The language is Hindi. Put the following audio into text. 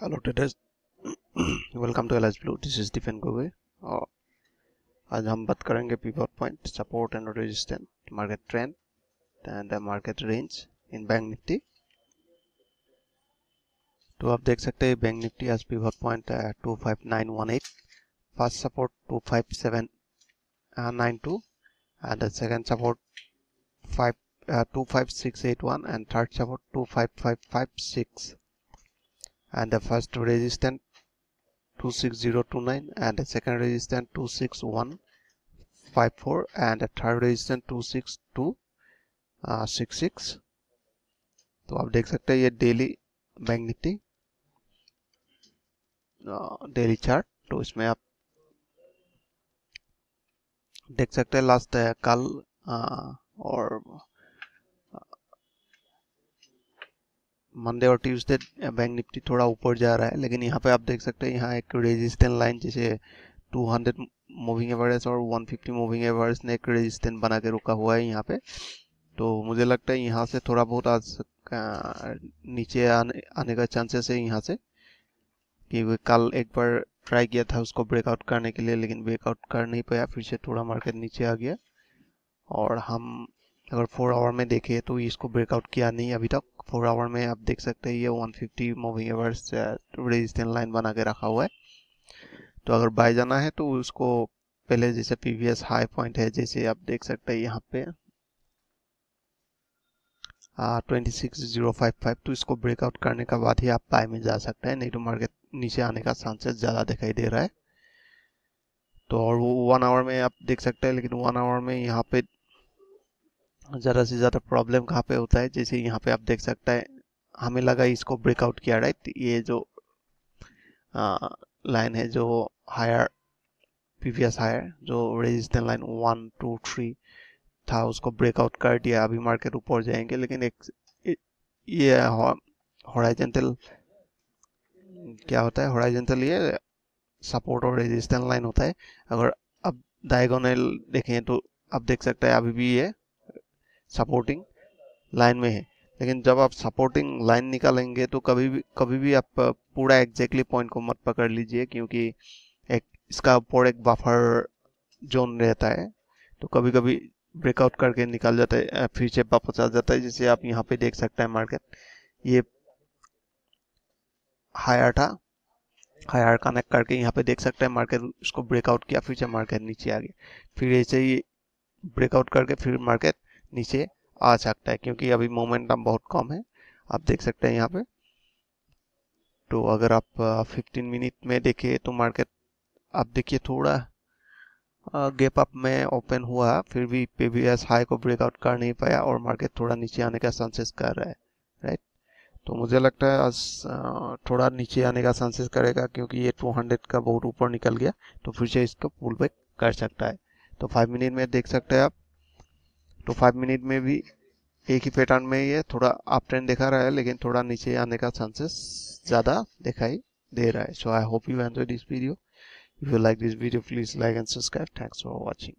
Hello traders welcome to LS blue this is डिफेन गोवे और आज हम बात करेंगे pivot point support and resistant market trend and market range in bank Nifty तो आप देख सकते हैं बैंक निफ्टी आज pivot point two five nine one eight first support two five seven nine two and second support five two five six eight one and third support two five five five six and the first resistance 26029 and the second resistance 26154 and the third resistance 26266 तो आप देख सकते हैं ये डेली बैंक डेली चार्ट तो इसमें आप देख सकते हैं लास्ट कल और मंडे और ट्यूसडे बैंक निफ्टी थोड़ा ऊपर जा रहा है, लेकिन यहाँ पे आप देख सकते हैं, यहाँ एक रेजिस्टेंट लाइन जैसे 200 मूविंग एवरेज और 150 मूविंग एवरेज ने एक रेजिस्टेंट बना के रुका हुआ है यहाँ पे। तो मुझे लगता है यहाँ से थोड़ा बहुत आज नीचे आने आने का चांसेस है यहाँ से, कि कल एक बार ट्राई किया था उसको ब्रेकआउट करने के लिए, लेकिन ब्रेकआउट कर नहीं पाया, फिर से थोड़ा मार्केट नीचे आ गया। और हम अगर फोर आवर में देखें तो इसको ब्रेकआउट किया नहीं अभी तक। फोर आवर में आप देख सकते हैं ये 150 मूविंग एवर्स रेजिस्टेंट लाइन बना के रखा हुआ है। तो अगर बाय जाना है तो उसको पहले जैसे प्रीवियस हाई पॉइंट है, जैसे आप देख सकते हैं यहाँ पे twenty six zero five five तो इसको ब्रेकआउट करने के बाद ही आप बाय में जा सकते हैं। नहीं तो मार्केट नीचे आने का चांसेस ज़्यादा दिखाई दे रहा है। तो और वो वन आवर में आप देख सकते हैं, लेकिन वन आवर में यहाँ पे ज़्यादा से ज़्यादा प्रॉब्लम कहाँ पे होता है? जैसे यहाँ पे आप देख सकते हैं, हमें लगा इसको ब्रेकआउट किया राइट ये जो लाइन है जो हायर प्रीवियस हायर जो resistant line one two three था, उसको ब्रेकआउट कर दिया। अभी मार्केट ऊपर जाएँगे, लेकिन एक ये हॉराइजेंटल क्या होता है? हॉराइजेंटल ये सपोर्ट और रेजिस्टेंट लाइन होता है। अगर अब डायगोनल देखें तो आप देख सकते हैं, अभी भी ये सपोर्टिंग लाइन में है। लेकिन जब आप सपोर्टिंग लाइन निकालेंगे तो कभी भी कभी भी आप पूरा एग्जैक्टली पॉइंट को मत पकड़ लीजिए क्योंकि एक, इसका ऊपर एक बफर जोन रहता है। तो कभी कभी ब्रेकआउट करके निकल जाता है फिर से वापस आ जाता है। जैसे आप यहाँ पे देख सकते हैं मार्केट ये हायर था। हायर कनेक्ट करके यहाँ पे देख सकते हैं मार्केट उसको ब्रेकआउट किया, फिर से मार्केट नीचे आ गया। फिर ऐसे ही ब्रेकआउट करके फिर मार्केट नीचे आ सकता है, क्योंकि अभी मोमेंटम बहुत कम है। आप देख सकते हैं यहाँ पे। तो अगर आप 15 मिनट में देखें तो मार्केट आप देखिए थोड़ा गैप अप में ओपन हुआ, फिर भी प्रीवियस हाई को ब्रेकआउट कर नहीं पाया और मार्केट थोड़ा नीचे आने का चांसेस कर रहा है राइट तो मुझे लगता है आज थोड़ा नीचे आने का चांसेस करेगा, क्योंकि ये 200 का बहुत ऊपर निकल गया तो फिर से इसको पुल बैक कर सकता है। तो फाइव मिनट में देख सकते हैं आप तो फाइव मिनट में भी एक ही पैटर्न में ये थोड़ा अप ट्रेंड दिखा रहा है, लेकिन थोड़ा नीचे आने का चांसेस ज़्यादा दिखाई दे रहा है। So I hope you enjoy this video if you like this video, please like and subscribe. Thanks for watching.